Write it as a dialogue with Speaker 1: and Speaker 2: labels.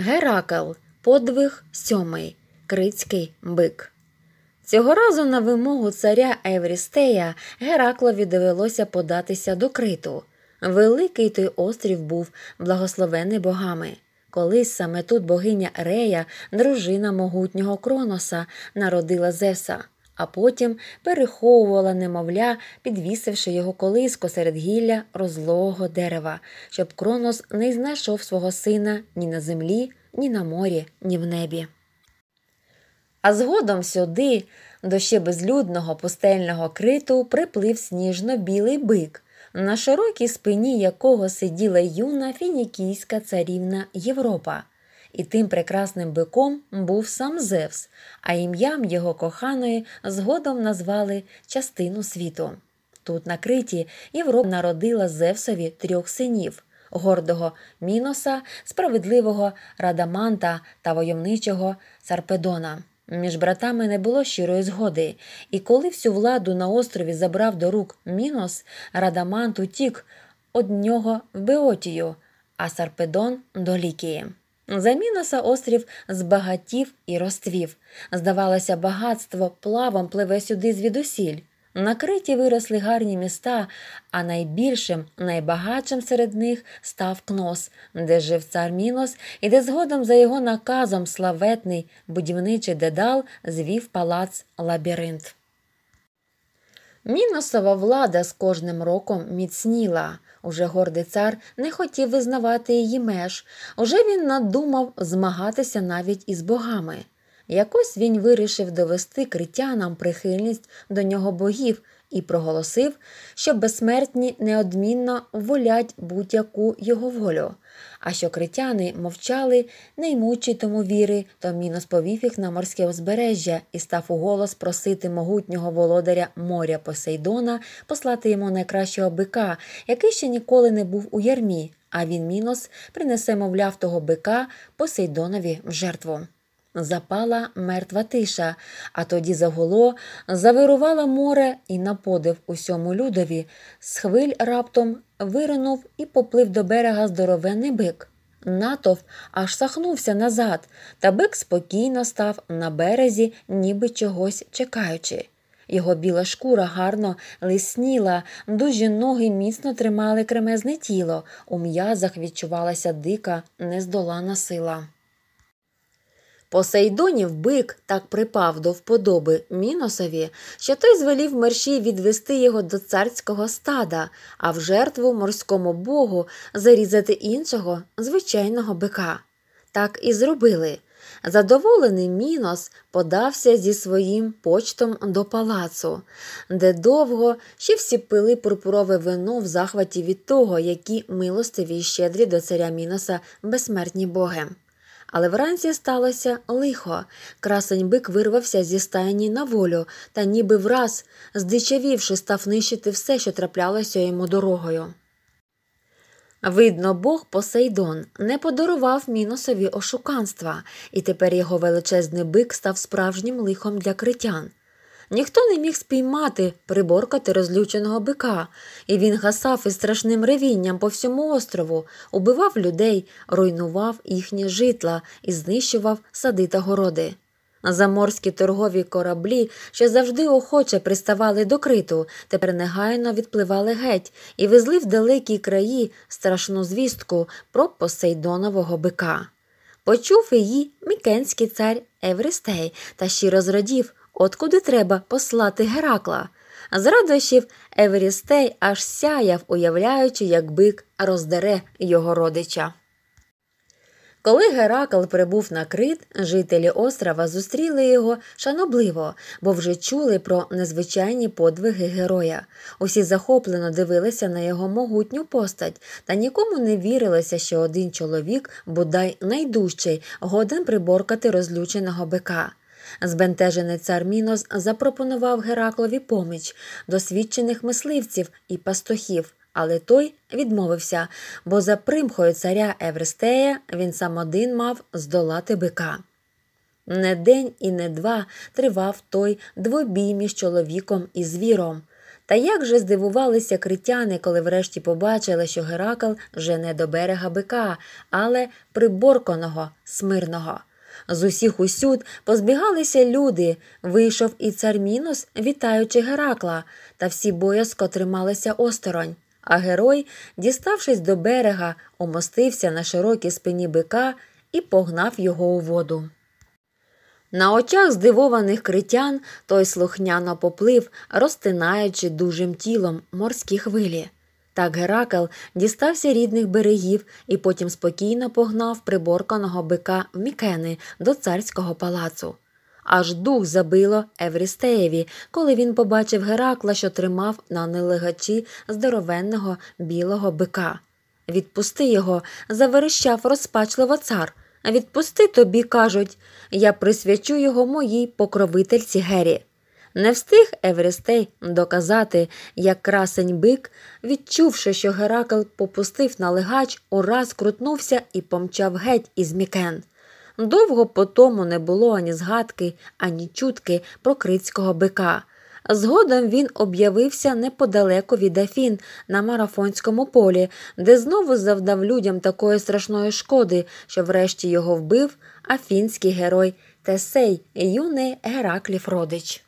Speaker 1: Геракл, подвиг сьомий, крицький бик. Цього разу на вимогу царя Еврістея Гераклові довелося податися до криту. Великий той острів був благословений богами. Колись саме тут богиня Рея, дружина могутнього Кроноса, народила Зевса, а потім переховувала немовля, підвісивши його колиско серед гілля розлогого дерева, щоб Кронос не знайшов свого сина ні на землі, ні на морі, ні в небі. А згодом сюди, до ще безлюдного пустельного криту, приплив сніжно-білий бик, на широкій спині якого сиділа юна фінікійська царівна Європа. І тим прекрасним биком був сам Зевс, а ім'ям його коханої згодом назвали частину світу. Тут, на Криті, Європа народила Зевсові трьох синів гордого Міноса, справедливого Радаманта та войовничого Сарпедона. Між братами не було щирої згоди, і коли всю владу на острові забрав до рук Мінос, Радамант утік од нього в Беотію, а Сарпедон до Лікії. За Міноса острів збагатів і розцвів. Здавалося, багатство плавом пливе сюди звідусіль. На Криті виросли гарні міста, а найбільшим, найбагатшим серед них став Кнос, де жив цар Мінос, і де згодом за його наказом славетний будівничий дедал звів палац Лабіринт. Міносова влада з кожним роком міцніла. Уже гордий цар не хотів визнавати її меж. Уже він надумав змагатися навіть із богами. Якось він вирішив довести критянам прихильність до нього богів і проголосив, що безсмертні неодмінно волять будь-яку його волю. А що критяни мовчали, не ймучи тому віри, то мінос повів їх на морське узбережжя і став у голос просити могутнього володаря моря Посейдона послати йому найкращого бика, який ще ніколи не був у ярмі, а він мінос принесе, мовляв, того бика Посейдонові в жертву. Запала мертва тиша, а тоді загуло, завирувало море і на подив усьому людові, з хвиль раптом виринув і поплив до берега здоровенний бик. Натовп аж сахнувся назад, та бик спокійно став на березі, ніби чогось чекаючи. Його біла шкура гарно лисніла, дужі ноги міцно тримали кремезне тіло, у м'язах відчувалася дика, нездолана сила. Посейдонів бик так припав до вподоби Міносові, що той звелів мерщій відвести його до царського стада, а в жертву морському богу зарізати іншого звичайного бика. Так і зробили. Задоволений Мінос подався зі своїм почтом до палацу, де довго ще всі пили пурпурове вино в захваті від того, які милостиві й щедрі до царя Міноса безсмертні боги. Але вранці сталося лихо. Красень бик вирвався зі стайні на волю та ніби враз, здичавівши, став нищити все, що траплялося йому дорогою. Видно, бог Посейдон не подарував міносові ошуканства, і тепер його величезний бик став справжнім лихом для критян. Ніхто не міг спіймати, приборкати розлюченого бика, і він гасав із страшним ревінням по всьому острову, убивав людей, руйнував їхні житла і знищував сади та городи. Заморські торгові кораблі, що завжди охоче приставали до криту, тепер негайно відпливали геть і везли в далекі краї страшну звістку про Посейдонового бика. Почув її мікенський цар Евристей та щиро зрадів. От куди треба послати Геракла. З радощів Евристей аж сяяв, уявляючи, як бик роздере його родича. Коли Геракл прибув на Крит, жителі острова зустріли його шанобливо, бо вже чули про незвичайні подвиги героя. Усі захоплено дивилися на його могутню постать, та нікому не вірилося, що один чоловік, бодай найдужчий, годен приборкати розлюченого бика. Збентежений цар Мінос запропонував Гераклові поміч досвідчених мисливців і пастухів, але той відмовився, бо за примхою царя Евристея він сам один мав здолати бика. Не день і не два тривав той двобій між чоловіком і звіром. Та як же здивувалися критяни, коли врешті побачили, що Геракл вже не до берега бика, але приборканого, смирного. З усіх усюд позбігалися люди, вийшов і цар Мінос, вітаючи Геракла, та всі боязко трималися осторонь. А герой, діставшись до берега, умостився на широкій спині бика і погнав його у воду. На очах здивованих критян той слухняно поплив, розтинаючи дужим тілом морські хвилі. Так Геракл дістався рідних берегів і потім спокійно погнав приборканого бика в Мікени до царського палацу. Аж дух забило Еврістеєві, коли він побачив Геракла, що тримав на нелегачі здоровенного білого бика. Відпусти його, заверещав розпачливо цар. Відпусти тобі, кажуть, я присвячу його моїй покровительці Гері. Не встиг Евристей доказати, як красень бик, відчувши, що Геракл попустив налигач, ураз крутнувся і помчав геть із Мікен. Довго по тому не було ані згадки, ані чутки про критського бика. Згодом він об'явився неподалеку від Афін на марафонському полі, де знову завдав людям такої страшної шкоди, що врешті його вбив афінський герой Тесей, юний Гераклів родич.